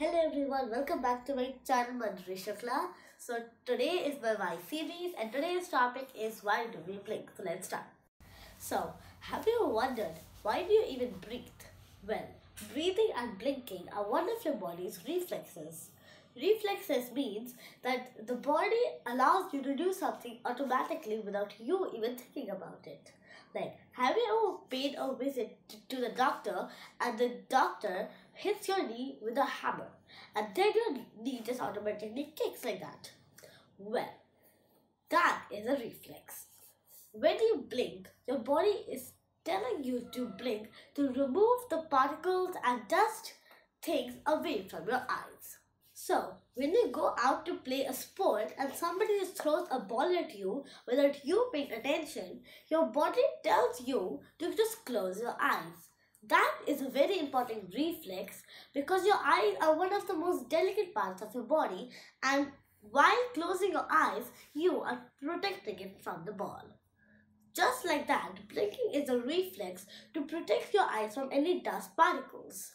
Hello everyone, welcome back to my channel Manjari Shukla. So today is my Y series and today's topic is why do we blink? So let's start. So have you wondered why do you even breathe? Well, breathing and blinking are one of your body's reflexes. Reflexes means that the body allows you to do something automatically without you even thinking about it. Like, have you ever paid a visit to the doctor and the doctor hits your knee with a hammer and then your knee just automatically kicks like that? Well, that is a reflex. When you blink, your body is telling you to blink to remove the particles and dust things away from your eyes. So, when you go out to play a sport and somebody just throws a ball at you without you paying attention, your body tells you to just close your eyes. That is a very important reflex because your eyes are one of the most delicate parts of your body and while closing your eyes, you are protecting it from the ball. Just like that, blinking is a reflex to protect your eyes from any dust particles.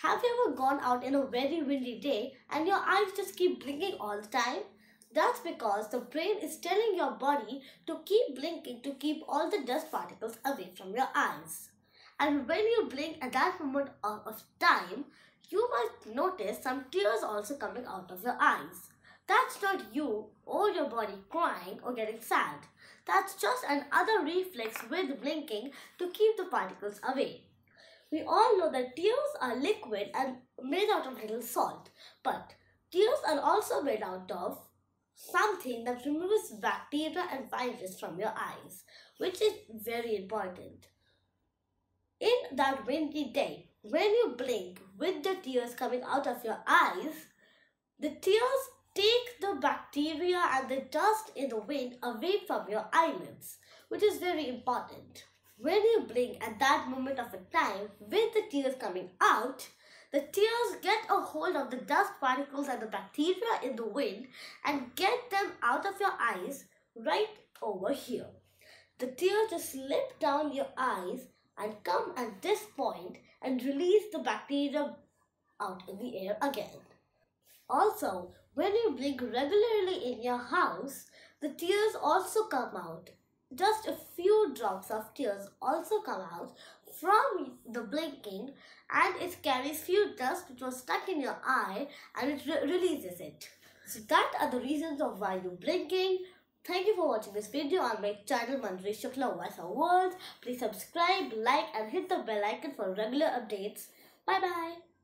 Have you ever gone out in a very windy day and your eyes just keep blinking all the time? That's because the brain is telling your body to keep blinking to keep all the dust particles away from your eyes. And when you blink at that moment of time, you might notice some tears also coming out of your eyes. That's not you or your body crying or getting sad. That's just another reflex with blinking to keep the particles away. We all know that tears are liquid and made out of little salt. But tears are also made out of something that removes bacteria and virus from your eyes, which is very important. In that windy day, when you blink with the tears coming out of your eyes, the tears take the bacteria and the dust in the wind away from your eyelids, which is very important. When you blink at that moment of a time with the tears coming out, the tears get a hold of the dust particles and the bacteria in the wind and get them out of your eyes right over here. The tears just slip down your eyes and come at this point and release the bacteria out in the air again. Also, when you blink regularly in your house, the tears also come out just a few drops of tears also come out from the blinking and it carries few dust which was stuck in your eye and it re releases it. So that are the reasons of why you're blinking. Thank you for watching this video on my channel Manjari Shukla Voice of World. Please subscribe, like and hit the bell icon for regular updates. Bye bye.